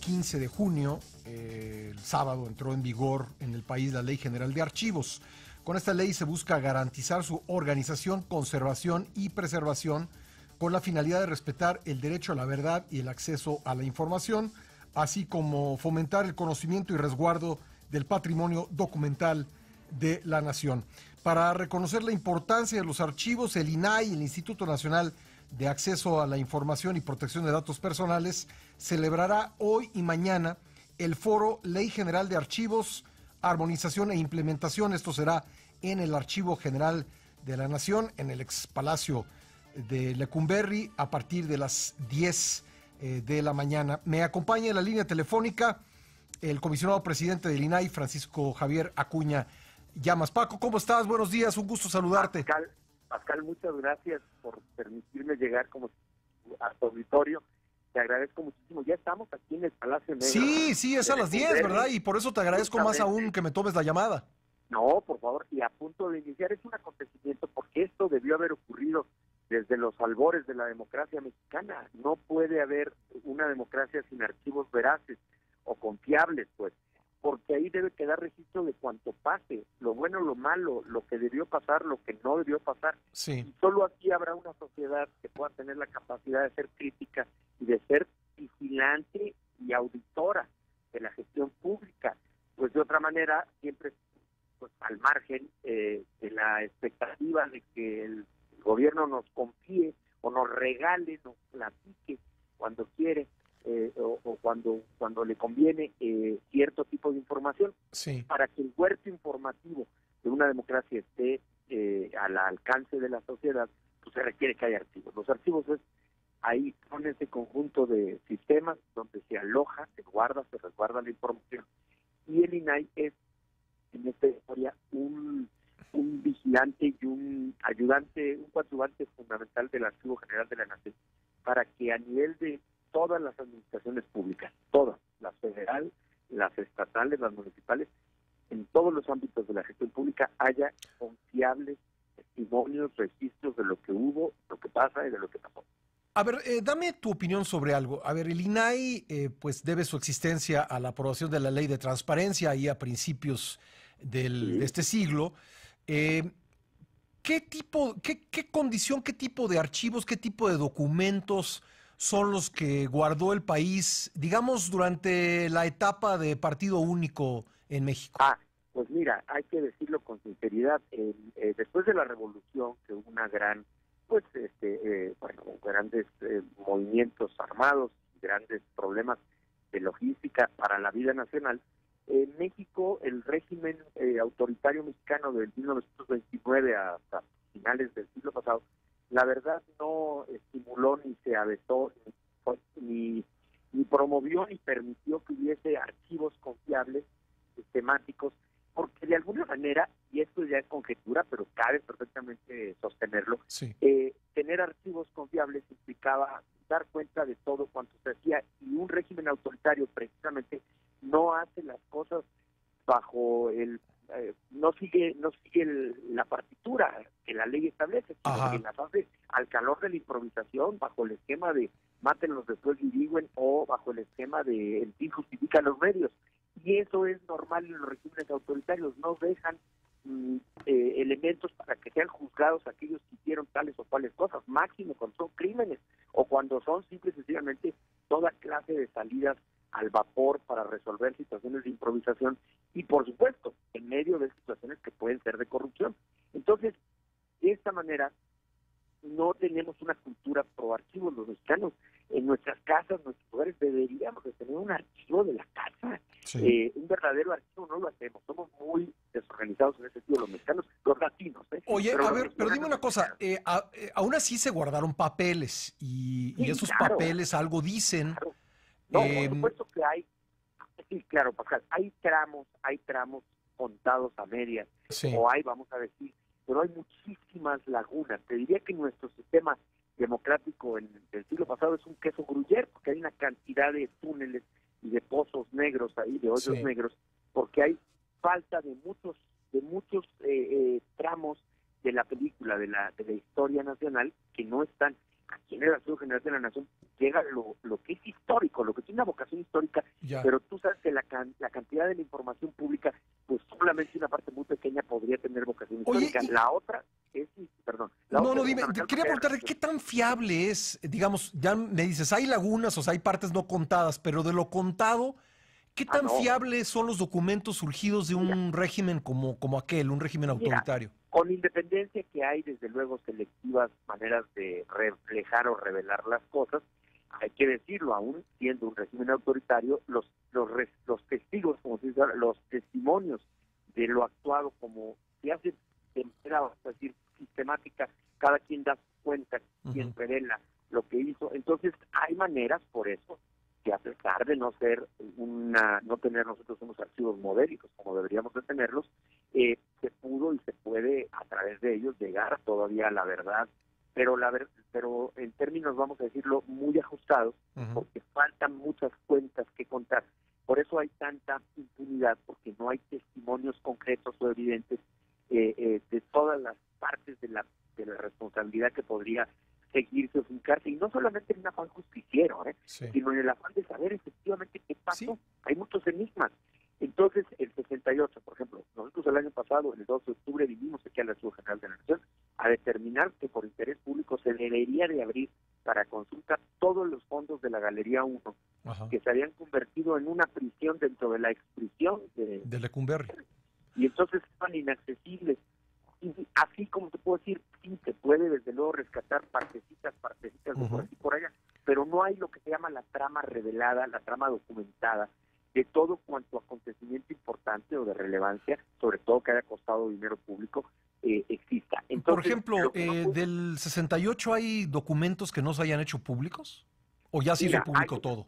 15 de junio, eh, el sábado, entró en vigor en el país la Ley General de Archivos. Con esta ley se busca garantizar su organización, conservación y preservación con la finalidad de respetar el derecho a la verdad y el acceso a la información, así como fomentar el conocimiento y resguardo del patrimonio documental de la nación. Para reconocer la importancia de los archivos, el INAI, el Instituto Nacional de Acceso a la Información y Protección de Datos Personales, celebrará hoy y mañana el foro Ley General de Archivos, Armonización e Implementación. Esto será en el Archivo General de la Nación, en el ex Palacio de Lecumberri, a partir de las 10 eh, de la mañana. Me acompaña en la línea telefónica el comisionado presidente del INAI, Francisco Javier Acuña Llamas. Paco, ¿cómo estás? Buenos días, un gusto saludarte. Pascal, Pascal muchas gracias por permitirme llegar como a tu auditorio. Te agradezco muchísimo. Ya estamos aquí en el Palacio Negro. Sí, sí, es a las 10, ¿verdad? Y por eso te agradezco más aún que me tomes la llamada. No, por favor, y a punto de iniciar es un acontecimiento porque esto debió haber ocurrido desde los albores de la democracia mexicana. No puede haber una democracia sin archivos veraces o confiables, pues, porque ahí debe quedar registro de cuanto pase, lo bueno, lo malo, lo que debió pasar, lo que no debió pasar. Sí. Y solo así habrá una sociedad que pueda tener la capacidad de ser crítica y de ser vigilante y auditora de la gestión pública. Pues de otra manera, siempre pues al margen eh, de la expectativa de que el gobierno nos confíe o nos regale, nos platique cuando quiere cuando cuando le conviene eh, cierto tipo de información sí. para que el huerto informativo de una democracia esté eh, al alcance de la sociedad, pues se requiere que haya archivos. Los archivos es ahí son ese conjunto de sistemas donde se aloja, se guarda, se resguarda la información. Y el INAI es en esta historia un, un vigilante y un ayudante, un coadyuvante fundamental del Archivo General de la Nación, para que a nivel de todas las administraciones públicas, todas, las federal, las estatales, las municipales, en todos los ámbitos de la gestión pública haya confiables testimonios, registros de lo que hubo, lo que pasa y de lo que pasó. A ver, eh, dame tu opinión sobre algo. A ver, el INAI eh, pues debe su existencia a la aprobación de la ley de transparencia ahí a principios del, Sí. de este siglo. Eh, ¿Qué tipo, qué, qué condición, qué tipo de archivos, qué tipo de documentos son los que guardó el país, digamos, durante la etapa de partido único en México? Ah, pues mira, hay que decirlo con sinceridad. eh, eh, después de la revolución, que hubo una gran, pues, este, eh, bueno, grandes eh, movimientos armados, grandes problemas de logística para la vida nacional, en México el régimen eh, autoritario mexicano del 1929 hasta finales del siglo pasado, la verdad se fue- ni, ni promovió ni permitió que hubiese archivos confiables sistemáticos, porque de alguna manera, y esto ya es conjetura, pero cabe perfectamente sostenerlo, Sí. eh, tener archivos confiables implicaba dar cuenta de todo cuanto se hacía y un régimen autoritario precisamente no hace las cosas bajo el eh, no sigue no sigue el- la partitura que la ley establece sino que las hace al calor de la improvisación bajo el esquema de mátenlos después diriguen o bajo el esquema de el fin justifica los medios. Y eso es normal en los regímenes autoritarios no dejan mm, eh, elementos para que sean juzgados aquellos que hicieron tales o cuales cosas, máximo cuando son crímenes o cuando son simple y sencillamente toda clase de salidas al vapor para resolver situaciones de improvisación. Y por supuesto en medio de situaciones que pueden ser de corrupción. Entonces, de esta manera no tenemos una cultura pro archivos los mexicanos. En nuestras casas, nuestros hogares deberíamos de tener un archivo de la casa, Sí. eh, un verdadero archivo no lo hacemos. Somos muy desorganizados en ese sentido los mexicanos, los latinos. ¿eh? Oye, Pero a ver, pero dime una cosa, eh, a- eh, aún así se guardaron papeles y, esos claro. papeles algo dicen. Claro. No, por supuesto que hay, sí, claro, Pascal, hay tramos, hay tramos contados a medias, Sí. o hay, vamos a decir, pero hay muchísimas lagunas. Te diría que nuestro sistema democrático en el siglo pasado es un queso gruyer, porque hay una cantidad de túneles y de pozos negros ahí, de hoyos Sí. negros, porque hay falta de muchos de muchos eh, eh, tramos de la película, de la, de la historia nacional, que no están. aquí en el Archivo General de la Nación llega lo, lo que es histórico, lo que tiene una vocación histórica, pero tú sabes que la, la cantidad de la información pública, solamente una parte muy pequeña podría tener vocación histórica. La otra es, perdón. no, no, dime, quería preguntarle, ¿qué tan fiable es, digamos, ya me dices, hay lagunas, o sea, hay partes no contadas, pero de lo contado... ¿Qué ah, tan fiables son los documentos surgidos de un régimen como, como aquel, un régimen autoritario? con independencia que hay, desde luego, selectivas maneras de reflejar o revelar las cosas, hay que decirlo, aún siendo un régimen autoritario, los, los, los testigos, como se dice los testimonios de lo actuado como se hace de manera, decir, sistemática, cada quien da cuenta, quien revela lo que hizo. Entonces, hay maneras, por eso, que a pesar de no ser una, no tener nosotros unos archivos modélicos como deberíamos de tenerlos, eh, se pudo y se puede a través de ellos llegar todavía a la verdad, pero la pero en términos vamos a decirlo muy ajustados, porque faltan muchas cuentas que contar. Por eso hay tanta impunidad, porque no hay testimonios concretos o evidentes eh, eh, de todas las partes de la, de la responsabilidad que podría seguirse o fincarse, y no solamente en un afán justiciero, ¿eh? sino en el afán de saber efectivamente qué pasó. Hay muchos enigmas. Entonces, el 68, por ejemplo, nosotros el año pasado, el 2 de octubre, vinimos aquí al Archivo General de la Nación a determinar que por interés público se debería de abrir para consulta todos los fondos de la Galería 1, que se habían convertido en una prisión dentro de la exprisión de, de Lecumberri. Y entonces estaban inaccesibles y así como te puedo decir, sí se puede desde luego rescatar partecitas, partecitas de por aquí por allá, pero no hay lo que se llama la trama revelada, la trama documentada de todo cuanto acontecimiento importante o de relevancia, sobre todo que haya costado dinero público, eh, exista. por ejemplo, eh, del 68 hay documentos que no se hayan hecho públicos o ya se hizo público todo.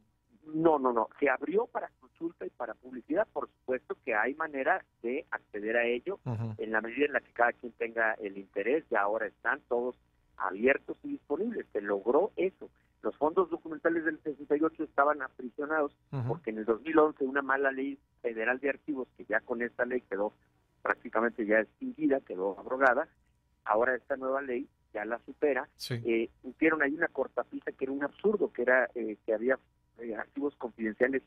No, no, no. Se abrió para consulta y para publicidad. Por supuesto que hay manera de acceder a ello en la medida en la que cada quien tenga el interés. Ya ahora están todos abiertos y disponibles. Se logró eso. Los fondos documentales del 68 estaban aprisionados porque en el 2011 una mala ley federal de archivos que ya con esta ley quedó prácticamente ya extinguida, quedó abrogada. Ahora esta nueva ley ya la supera. Eh, pusieron ahí una cortapisa que era un absurdo, que era eh, que había eh, archivos confidenciales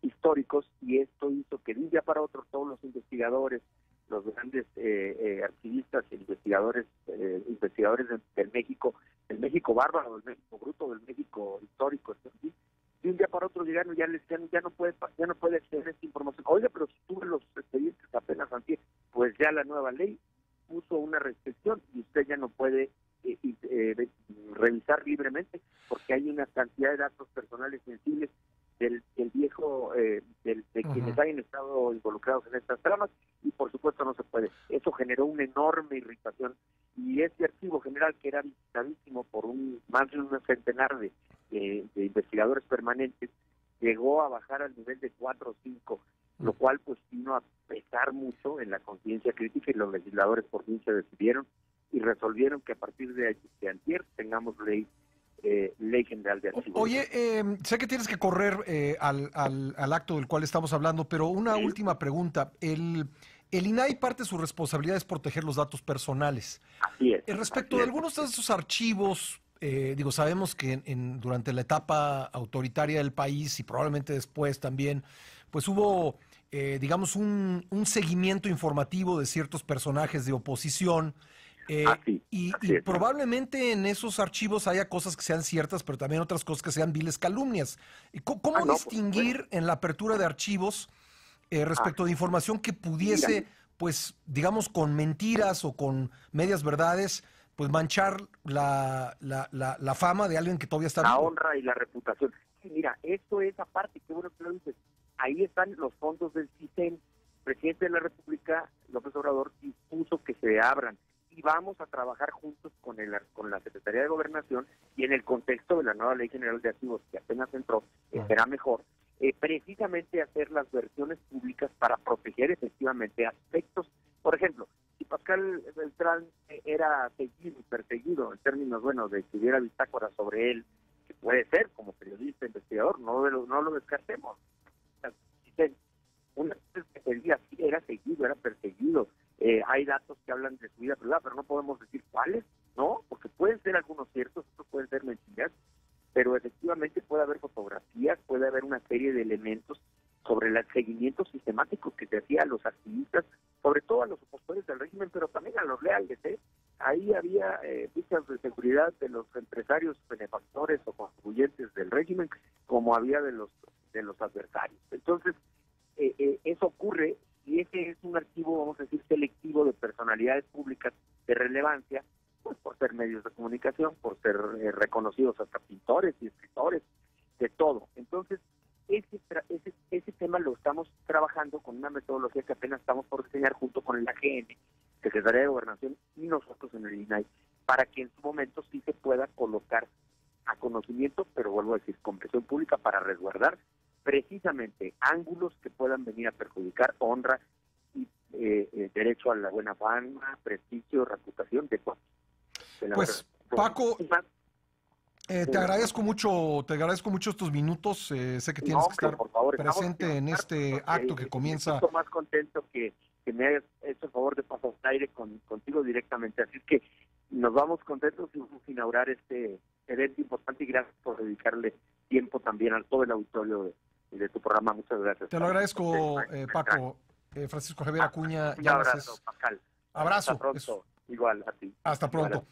históricos y esto hizo que de un día para otro todos los investigadores, los grandes eh, eh, archivistas e investigadores investigadores del México, del México bárbaro, del México bruto, del México histórico, de un día para otro llegaron ya les ya no puede ya no puede acceder a esta información. Oiga, pero si tuve los expedientes apenas antes, pues ya la nueva ley puso una restricción y usted ya no puede revisar libremente porque hay una cantidad de datos personales sensibles del, viejo, eh, del, de quienes hayan estado involucrados en estas tramas y por supuesto no se puede. Eso generó una enorme irritación y este archivo general que era visitadísimo por un más de un centenar de, investigadores permanentes llegó a bajar al nivel de 4 o 5, lo cual pues vino a pesar mucho en la conciencia crítica y los legisladores por fin se decidieron y resolvieron que a partir de, de antier tengamos ley eh, ley general de archivos. Oye, em, sé que tienes que correr eh, al, al, acto del cual estamos hablando, pero una última pregunta. El, el INAI parte de su responsabilidad es proteger los datos personales. Así es. Eh, respecto de algunos de esos archivos, digo, sabemos que en, durante la etapa autoritaria del país y probablemente después también, pues hubo, digamos, un, un seguimiento informativo de ciertos personajes de oposición eh, y, probablemente en esos archivos haya cosas que sean ciertas, pero también otras cosas que sean viles calumnias. ¿Cómo, ah, distinguir en la apertura de archivos eh, respecto de información que pudiese, pues, digamos, con mentiras o con medias verdades, pues manchar la, la, la, fama de alguien que todavía está La honra y la reputación. mira, esto es aparte, qué bueno que lo dices. Ahí están los fondos del CISEN. El presidente de la República, López Obrador, dispuso que se abran y vamos a trabajar juntos con, el, con la Secretaría de Gobernación y en el contexto de la nueva Ley General de Activos que apenas entró, eh, será mejor, eh, precisamente hacer las versiones públicas para proteger efectivamente aspectos. Por ejemplo, si Pascal Beltrán era seguido y perseguido en términos, bueno, de que hubiera bitácora sobre él, que puede ser como periodista investigador, no, lo, no lo descartemos. Datos que hablan de su vida privada, pero no podemos decir cuáles. ¿no? Porque pueden ser algunos ciertos, otros pueden ser mentiras, pero efectivamente puede haber fotografías, puede haber una serie de elementos sobre el seguimiento sistemático que se hacía a los activistas, sobre todo a los opositores del régimen, pero también a los leales. ¿eh? Ahí había eh, fichas de seguridad de los empresarios benefactores o contribuyentes del régimen, como había de los de los personalidades públicas de relevancia, pues por ser medios de comunicación, por ser eh, reconocidos hasta pintores y escritores, de todo. Entonces, ese, ese, ese tema lo estamos trabajando con una metodología que apenas estamos por diseñar junto con el AGN, Secretaría de Gobernación y nosotros en el INAI, para que en su momento sí se pueda colocar a conocimiento, pero vuelvo a decir, con presión pública para resguardar precisamente ángulos que puedan venir a perjudicar honra eh, eh, derecho a la buena fama, prestigio, reputación de, de Pues Paco, eh, te agradezco mucho, te agradezco mucho estos minutos. sé que tienes que estar presente en este acto que comienza. Estoy más contento que, que me hayas hecho el favor de pasar aire con, contigo directamente. Así que nos vamos contentos y vamos a inaugurar este evento importante y gracias por dedicarle tiempo también a todo el auditorio de, de tu programa. Muchas gracias. Te lo agradezco, eh, Paco. Eh, Francisco Javier ah, Acuña. Un abrazo, Pascal. Abrazo. Hasta pronto. Igual a ti. Hasta pronto.